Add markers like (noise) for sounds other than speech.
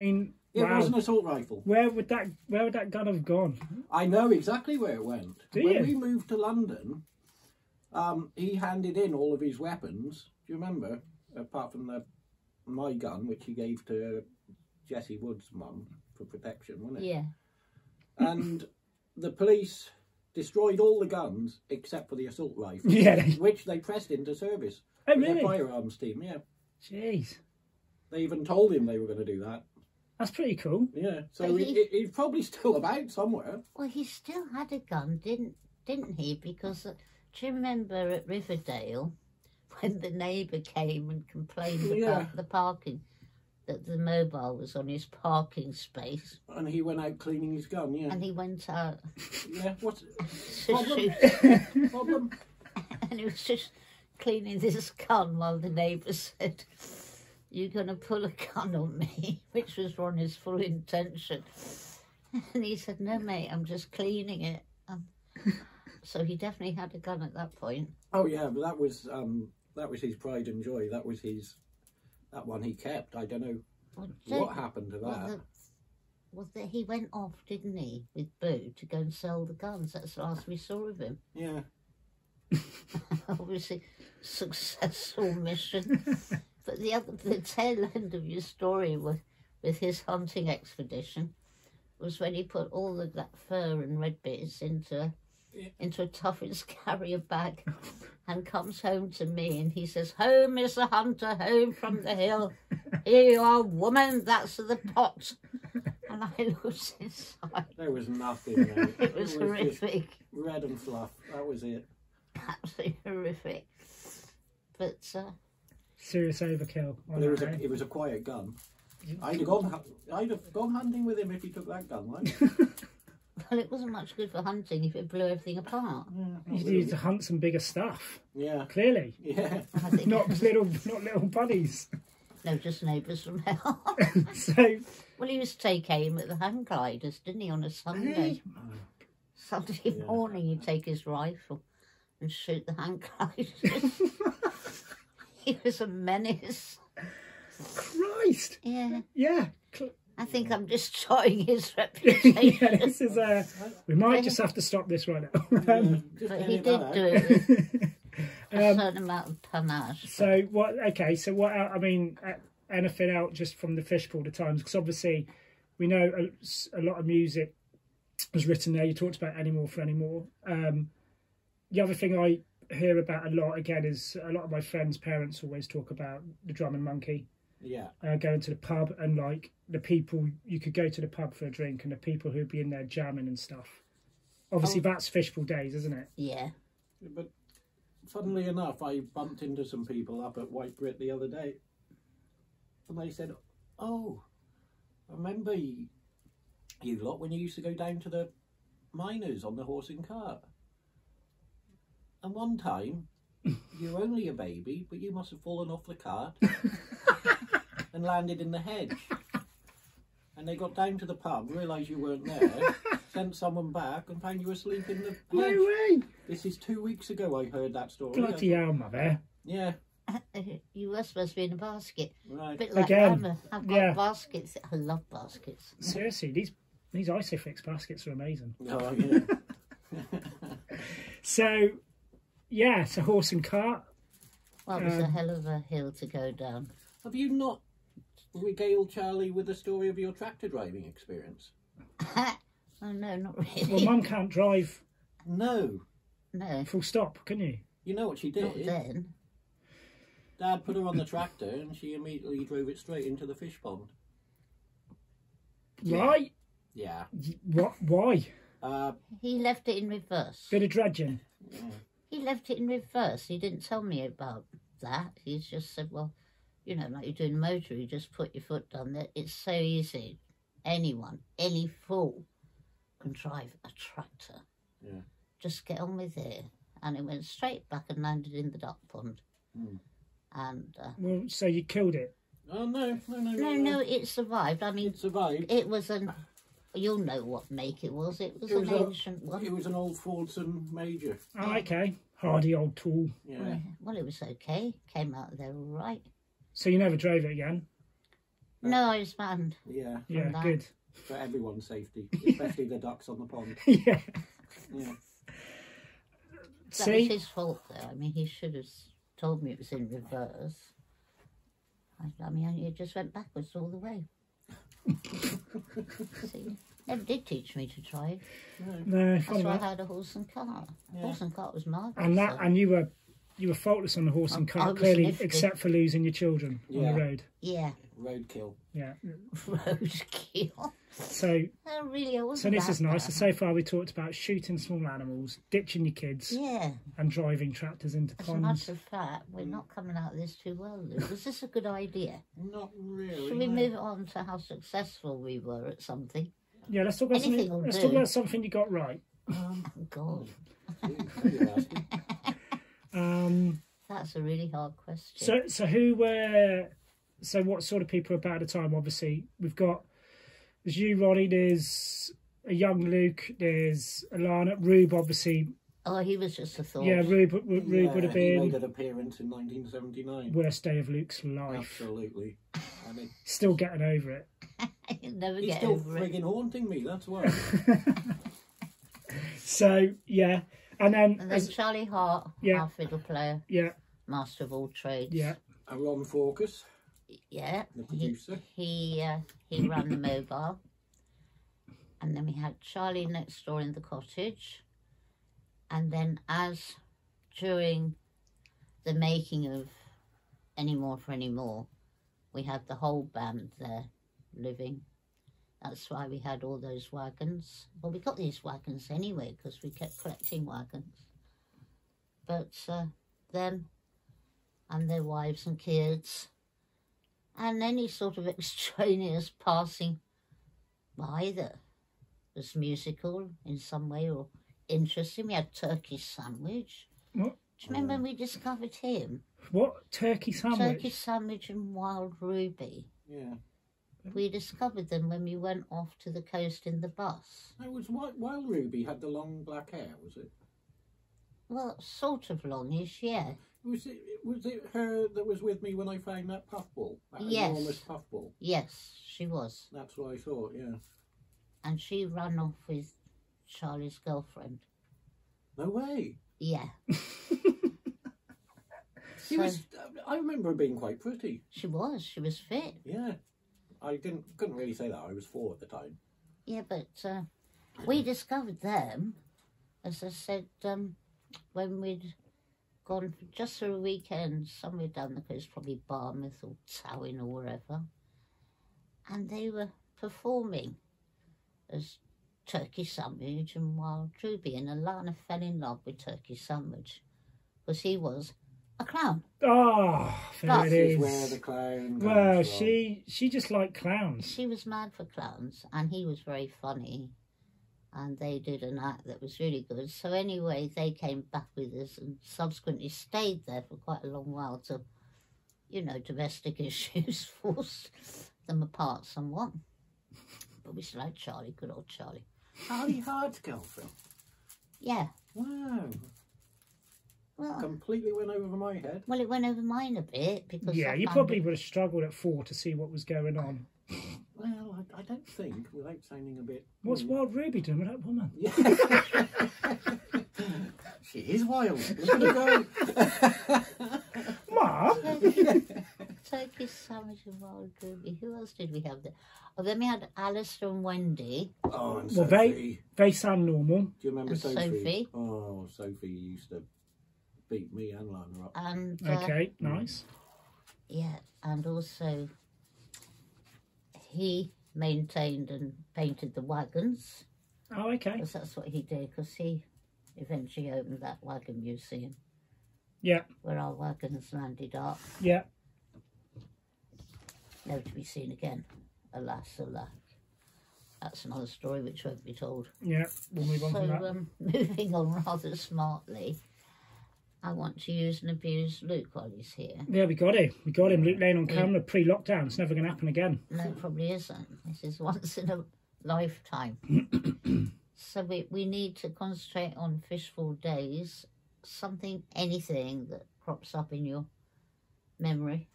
I mean, It wow. was an assault rifle. Where would that Where would that gun have gone? I know exactly where it went. Do when you? we moved to London, um, he handed in all of his weapons. Do you remember? Apart from the my gun, which he gave to Jesse Wood's mum for protection, wasn't it? Yeah. And the police destroyed all the guns except for the assault rifle, (laughs) Yeah. Which they pressed into service. oh with their firearms team, yeah. Jeez, They even told him they were going to do that. That's pretty cool. Yeah, so But he, he- he- he's probably still about somewhere. Well, he still had a gun, didn't didn't he? Because uh, do you remember at Riverdale (laughs) when the neighbour came and complained (laughs) Yeah. about the parking, that the mobile was on his parking space, And he went out cleaning his gun, yeah. and he went out Yeah, What to (laughs) Problem? shoot, problem? and he was just cleaning this gun while the neighbour said. You're going to pull a gun on me, (laughs) which was Ronnie's full intention. And he said, No, mate, I'm just cleaning it. Um, (laughs) so he definitely had a gun at that point. Oh yeah, but that was um that was his pride and joy. That was his that one he kept. I don't know Well, what don't- happened to well, that. the, well the, he went off, didn't he, with Boo to go and sell the guns. That's the last we saw of him. Yeah. (laughs) Obviously, successful mission. But the other, the tail end of your story with, with his hunting expedition was when he put all of that fur and red bits into Yeah. into a Tuffins carrier bag and comes home to me and he says, Home, Mr. Hunter, home from the hill. Here you are, woman, that's the pot. And I looked inside. There was nothing there. (laughs) It was just horrific, red and fluff. That was it. absolutely horrific. But uh, Serious overkill. on But it was a it was a quiet gun. Mm. I'd have gone I'd have gone hunting with him if he took that gun, right? (laughs) well, it wasn't much good for hunting if it blew everything apart. Mm, you need to hunt some bigger stuff. Yeah. Clearly, Yeah. Not little, not little buddies. no, just neighbours from (laughs) hell. So well, he used to take aim at the hang gliders, didn't he, on a Sunday? Sunday Yeah. morning, he'd take his rifle and shoot the hang (laughs) gliders. He was a menace. Christ, Yeah, yeah. I think I'm destroying his (laughs) reputation. yeah, this is uh We might just have to stop this right now. Um, But he did do it (laughs) a Um, certain amount of panache. so what? Okay, so what? I mean, uh, anything out just from the Fishpool the Times? Because obviously, we know a lot of music was written there. You talked about anymore for anymore. Um, the other thing I hear about a lot again is a lot of my friends' parents always talk about the Drum and Monkey. Yeah. uh, going to the pub and like the people you could go to the pub for a drink and the people who'd be in there jamming and stuff. Obviously, Oh. that's Fishpool days, isn't it? Yeah. But funnily enough, I bumped into some people up at White Brit the other day, and they said, "Oh, I remember you, you lot when you used to go down to the miners on the horse and cart. And one time, (laughs) you were only a baby, but you must have fallen off the cart (laughs) and landed in the hedge." And they got down to the pub, realised you weren't there, (laughs) sent someone back, and found you asleep in the hedge. No way! This is two weeks ago I heard that story. Bloody hell, mother! Yeah, You were supposed to be in a basket. A right. bit like Again, Emma. I've got yeah. baskets. I love baskets. Seriously, these these Isofix baskets are amazing. Oh, yeah. So, yeah, it's a horse and cart. Well, it was a Um, hell of a hill to go down. Have you not regaled Charlie with the story of your tractor driving experience? (laughs) oh, no, not really. Well, Mum can't drive No. no, full stop, can you? You know what she not did? then. Dad put her on the tractor and she immediately drove it straight into the fish pond. Right? Yeah. What? Why? Uh, He left it in reverse. Bit of dredging. yeah. He left it in reverse. He didn't tell me about that. He just said, well, you know, like you're doing a motor, you just put your foot down there. It's so easy. Anyone, any fool can drive a tractor. Yeah. Just get on with it. And it went straight back and landed in the duck pond. Hmm. And uh, Well, so you killed it. Oh, no, no, no, no, no, it survived. I mean, It survived. it was an. You'll know what make it was. It was It an a- ancient one. It was an old Fordson Major. Oh, okay. Hardy old tool. Yeah. Well, it was okay. Came out of there all right. So you never drove it again? No, I was banned. Yeah, Yeah, that. good. for everyone's safety, (laughs) especially the ducks on the pond. (laughs) yeah. Yeah. That was See, his fault, though. I mean, he should have told me it was in reverse. I, I mean, it just went backwards all the way. (laughs) See, never did teach me to drive. no, That's funny why I that. had a horse and cart. Yeah. Horse and cart was marvellous. And that, though. and you were, you were faultless on the horse and I- I cart, clearly, nifty. except for losing your children on the road. yeah, Roadkill. Yeah. (laughs) roadkill. So, Oh, really, I wasn't so this is nice. So, bad. so far we talked about shooting small animals, ditching your kids, Yeah, and driving tractors into as a matter of fact, we're not coming out of this too well, Luke. Was this a good idea? Not really. Should we no. move on to how successful we were at something? Yeah, let's talk about Anything something. Let's do. talk about something you got right. Um, Oh, God. (laughs) Um, that's a really hard question. so, so who were? So, what sort of people about at the time? Obviously, we've got there's you, Ronnie. There's a young Luke. There's Alana. Rube, obviously. oh, he was just a thought. Yeah, Rube. Rube Yeah, would have He made been an appearance in 1979. worst day of Luke's life. Absolutely. And it, Still getting over it. (laughs) He'll never he's get still over it. frigging haunting me, that's why. (laughs) So yeah, and then And then as, Charlie Hart, Yeah. our fiddle player, yeah, master of all trades. yeah, and Ron Fawcus, Yeah. the He, producer. he, uh, he ran the mobile. And then we had Charlie next door in the cottage. And then, as during the making of Any More for Any More, we had the whole band there living. That's why we had all those wagons. Well, we got these wagons anyway because we kept collecting wagons. But uh, them and their wives and kids, and any sort of (laughs) extraneous passing by that was musical in some way or interesting. We had turkey sandwich. What? Do you remember when we discovered him? What turkey sandwich? Turkey sandwich and wild ruby. Yeah. We discovered them when we went off to the coast in the bus. It was Wild Ruby had the long black hair, was it? Well, sort of longish, yeah. Was it was it her that was with me when I found that puffball? That Yes. enormous puffball. Yes, she was. That's what I thought, yeah. And she ran off with Charlie's girlfriend. No way. Yeah. (laughs) She So- was I remember her being quite pretty. She was. She was fit. Yeah. I didn't couldn't really say that. I was four at the time. Yeah, but uh, we discovered them, as I said, um, when we'd gone for just for a weekend somewhere down the coast, probably Barmouth or Tywyn or wherever, and they were performing as Turkey Sandwich and Wild Ruby, and Alana fell in love with Turkey Sandwich because he was a clown. Oh, there That it This is is. where the clown comes Well, from. she she just liked clowns. She was mad for clowns, and he was very funny. And they did an act that was really good. So anyway, they came back with us and subsequently stayed there for quite a long while till, you know, domestic (laughs) issues forced them apart somewhat. But we still had Charlie, good old Charlie. Harry Hard's girlfriend. Yeah, Wow. Well, Completely went over my head. well, it went over mine a bit because Yeah, I you probably it- would have struggled at four to see what was going on. Well, I, I don't think, without sounding a bit. What's Hmm. Wild Ruby doing with that woman? Yeah. (laughs) she is wild. Look at her go. Mom? (laughs) Turkey sandwich and wild ruby. Who else did we have there? Oh, then we had Alistair and Wendy. Oh, and Well, Sophie. they they sound normal. Do you remember and Sophie? Sophie. Oh, Sophie used to beat me and Lana up. And uh, Okay, nice. Yeah, and also he maintained and painted the wagons Oh, okay. because that's what he did. Because he eventually opened that wagon museum Yeah, where our wagons landed up, yeah. never to be seen again. Alas, alas. That's another story which won't be told. Yeah, we'll move on so, from that. um, (laughs) moving on rather smartly, I want to use and abuse Luke while he's here. Yeah, we got him. We got him. Luke Lane on camera, pre-lockdown. It's never going to happen again. No, it probably isn't. This is (laughs) once in a lifetime. (clears throat) so we, we need to concentrate on Fishpool days, something, anything that crops up in your memory